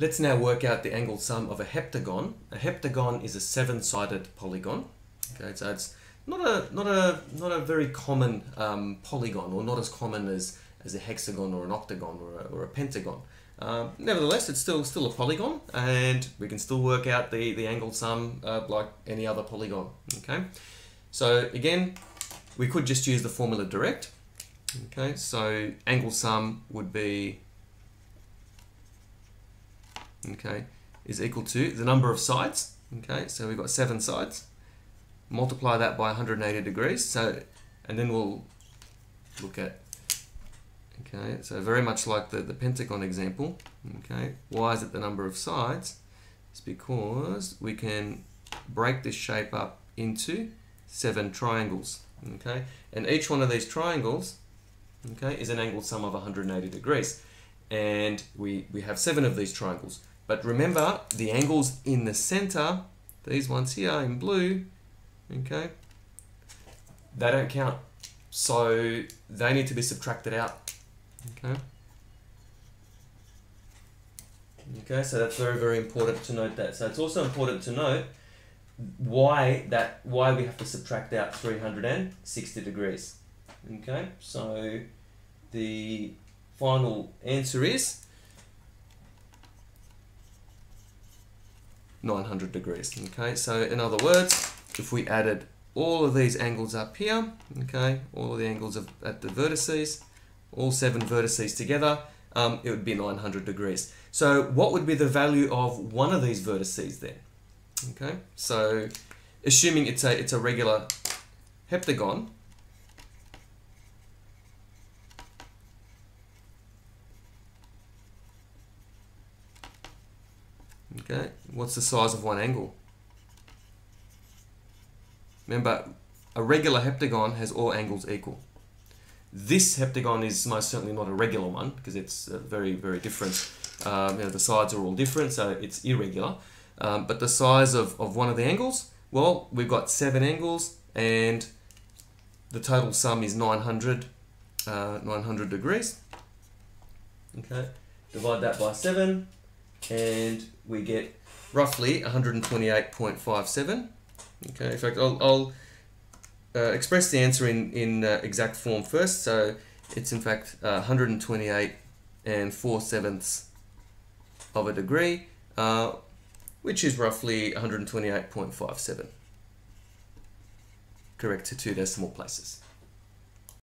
Let's now work out the angled sum of a heptagon. A heptagon is a seven-sided polygon. Okay, so it's not a not a not a very common um, polygon, or not as common as as a hexagon or an octagon or a, or a pentagon. Um, nevertheless, it's still still a polygon, and we can still work out the the angled sum uh, like any other polygon. Okay, so again, we could just use the formula direct. Okay, so angle sum would be okay, is equal to the number of sides. Okay, so we've got seven sides. Multiply that by 180 degrees. So, and then we'll look at, okay, so very much like the, the pentagon example. Okay, why is it the number of sides? It's because we can break this shape up into seven triangles. Okay, and each one of these triangles, okay, is an angle sum of 180 degrees. And we, we have seven of these triangles. But remember, the angles in the center, these ones here in blue, okay, they don't count. So they need to be subtracted out, okay? Okay, so that's very, very important to note that. So it's also important to note why that why we have to subtract out 360 degrees. Okay, so the final answer is 900 degrees. Okay, so in other words, if we added all of these angles up here, okay, all the angles of, at the vertices, all seven vertices together, um, it would be 900 degrees. So what would be the value of one of these vertices then? Okay, so assuming it's a, it's a regular heptagon, Okay, what's the size of one angle? Remember, a regular heptagon has all angles equal. This heptagon is most certainly not a regular one because it's uh, very, very different. Um, you know, the sides are all different, so it's irregular. Um, but the size of, of one of the angles, well, we've got seven angles and the total sum is 900, uh, 900 degrees. Okay, divide that by seven and we get roughly 128.57. Okay, in fact, I'll, I'll uh, express the answer in, in uh, exact form first. So it's in fact uh, 128 and 4 sevenths of a degree, uh, which is roughly 128.57. Correct to two decimal places.